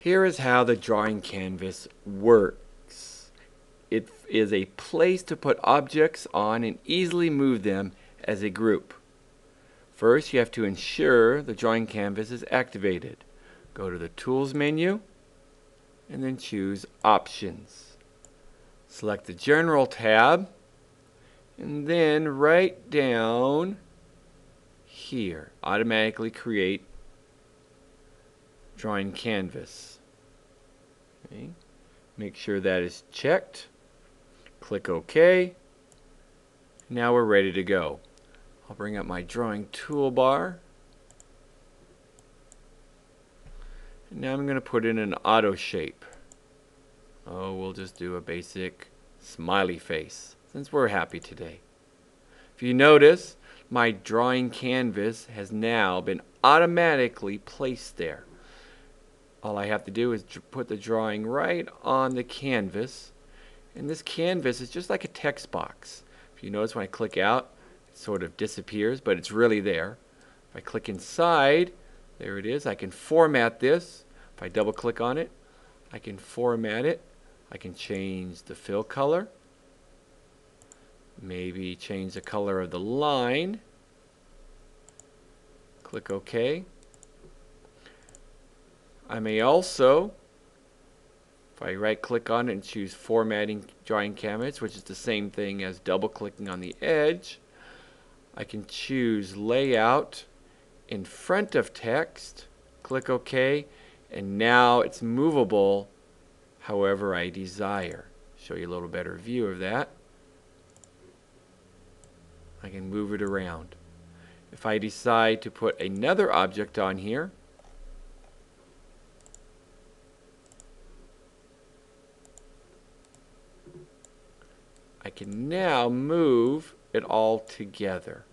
Here is how the drawing canvas works. It is a place to put objects on and easily move them as a group. First, you have to ensure the drawing canvas is activated. Go to the Tools menu and then choose Options. Select the General tab and then right down here, automatically create drawing canvas. Okay. Make sure that is checked. Click OK. Now we're ready to go. I'll bring up my drawing toolbar. Now I'm going to put in an auto shape. Oh, we'll just do a basic smiley face since we're happy today. If you notice, my drawing canvas has now been automatically placed there all I have to do is put the drawing right on the canvas. And this canvas is just like a text box. If you notice when I click out it sort of disappears but it's really there. If I click inside there it is. I can format this. If I double click on it I can format it. I can change the fill color. Maybe change the color of the line. Click OK I may also, if I right click on it and choose formatting drawing canvas, which is the same thing as double clicking on the edge, I can choose layout in front of text, click OK, and now it's movable however I desire. Show you a little better view of that. I can move it around. If I decide to put another object on here, can now move it all together.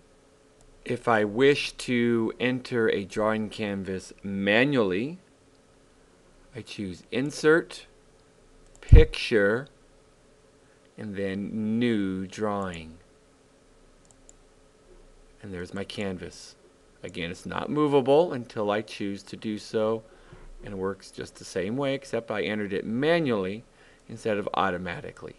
If I wish to enter a drawing canvas manually, I choose Insert, Picture, and then New Drawing. And there's my canvas. Again, it's not movable until I choose to do so, and it works just the same way except I entered it manually instead of automatically.